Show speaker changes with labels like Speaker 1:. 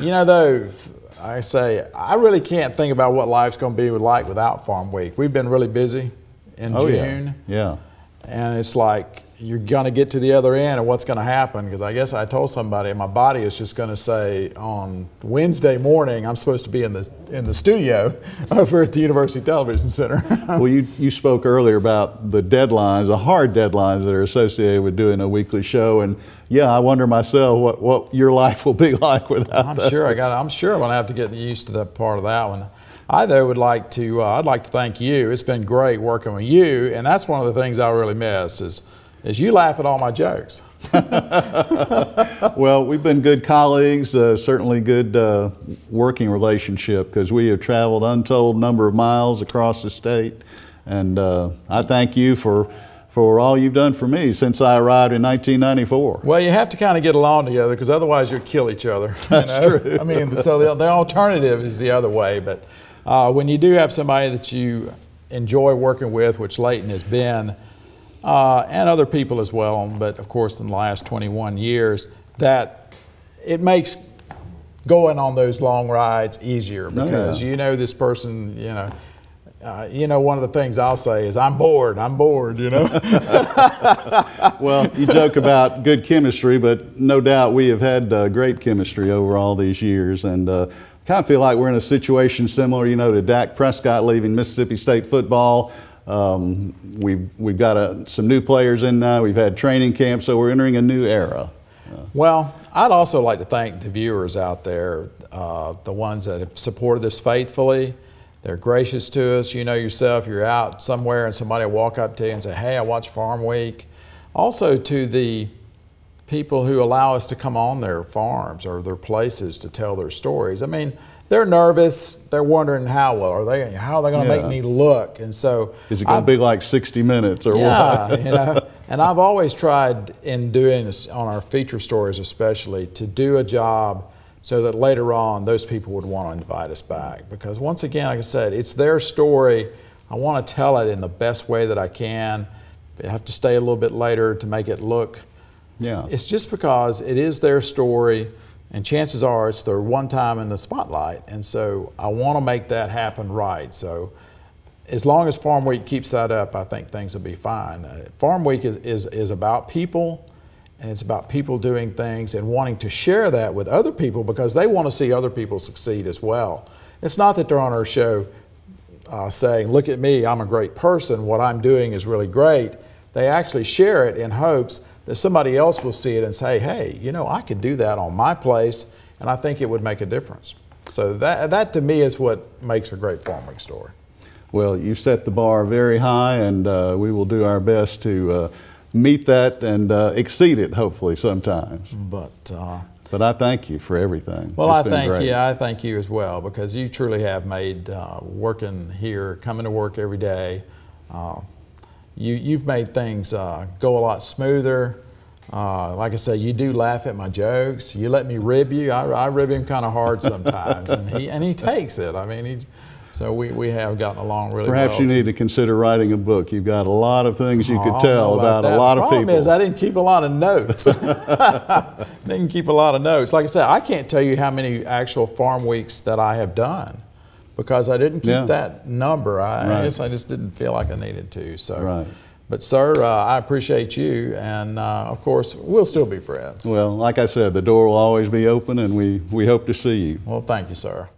Speaker 1: You know, though, I say I really can't think about what life's going to be like without Farm Week. We've been really busy in
Speaker 2: Oh,
Speaker 1: June,
Speaker 2: yeah. Yeah.
Speaker 1: And it's like you're going to get to the other end, and what's going to happen? Because I guess I told somebody my body is just going to say on Wednesday morning I'm supposed to be in the in the studio over at the University Television Center.
Speaker 2: well, you, you spoke earlier about the deadlines, the hard deadlines that are associated with doing a weekly show, and yeah, I wonder myself what, what your life will be like without.
Speaker 1: I'm
Speaker 2: those.
Speaker 1: sure I got. I'm sure I'm going to have to get used to that part of that one. I though would like to. Uh, I'd like to thank you. It's been great working with you, and that's one of the things I really miss is is you laugh at all my jokes.
Speaker 2: Well, we've been good colleagues, uh, certainly good uh, working relationship because we have traveled untold number of miles across the state, and uh, I thank you for for all you've done for me since I arrived in 1994.
Speaker 1: Well, you have to kind of get along together because otherwise you'll kill each other. That's true. I mean, so the, the alternative is the other way. But uh, when you do have somebody that you enjoy working with, which Leighton has been, uh, and other people as well, but of course in the last 21 years, that it makes going on those long rides easier because
Speaker 2: yeah.
Speaker 1: you know this person, you know. Uh, you know, one of the things I'll say is, I'm bored, I'm bored, you know.
Speaker 2: Well, you joke about good chemistry, but no doubt we have had uh, great chemistry over all these years, and uh, kind of feel like we're in a situation similar, you know, to Dak Prescott leaving Mississippi State football. Um, we've we've got uh some new players in now. We've had training camp, so we're entering a new era.
Speaker 1: Well, I'd also like to thank the viewers out there, uh, the ones that have supported us faithfully. They're gracious to us. You know yourself, you're out somewhere and somebody will walk up to you and say, Hey, I watch Farm Week. Also to the people who allow us to come on their farms or their places to tell their stories. I mean, they're nervous. They're wondering how well are they? How are they going to
Speaker 2: Yeah.
Speaker 1: make me look? And so,
Speaker 2: Is it going to be like 60 minutes or
Speaker 1: yeah,
Speaker 2: what?
Speaker 1: you know. And I've always tried in doing this on our feature stories, especially, to do a job so that later on those people would want to invite us back. Because once again, like I said, it's their story. I want to tell it in the best way that I can. I have to stay a little bit later to make it look
Speaker 2: Yeah.
Speaker 1: it's just because it is their story, and chances are it's their one time in the spotlight. And so I want to make that happen right. So as long as Farm Week keeps that up, I think things will be fine. Uh, Farm Week is, is, is about people, and it's about people doing things and wanting to share that with other people because they want to see other people succeed as well. It's not that they're on our show uh, saying, Look at me, I'm a great person, what I'm doing is really great. They actually share it in hopes that somebody else will see it and say, Hey, you know, I could do that on my place, and I think it would make a difference. So, that, that to me is what makes a great farming story.
Speaker 2: Well, you've set the bar very high, and uh, we will do our best to uh, meet that and uh, exceed it, hopefully, sometimes.
Speaker 1: But, uh,
Speaker 2: But I thank you for everything.
Speaker 1: well, I thank
Speaker 2: great.
Speaker 1: you. I thank you as well because you truly have made uh, working here, coming to work every day, uh, you, you've made things uh, go a lot smoother. Uh, like I say, you do laugh at my jokes. You let me rib you. I, I rib him kind of hard sometimes, and he and he takes it. I mean, he, so we, we have gotten along really
Speaker 2: Perhaps
Speaker 1: well.
Speaker 2: Perhaps you need to consider writing a book. You've got a lot of things you
Speaker 1: Oh,
Speaker 2: could tell
Speaker 1: know
Speaker 2: about, a lot of people.
Speaker 1: Problem is, I didn't keep a lot of notes. didn't keep a lot of notes. Like I said, I can't tell you how many actual farm weeks that I have done because I didn't keep
Speaker 2: Yeah.
Speaker 1: that number. I, I guess I just didn't feel like I needed to. So,
Speaker 2: Right.
Speaker 1: but sir, uh, I appreciate you, and uh, of course, we'll still be friends.
Speaker 2: well, like I said, the door will always be open, and we, we hope to see you.
Speaker 1: Well, thank you, sir.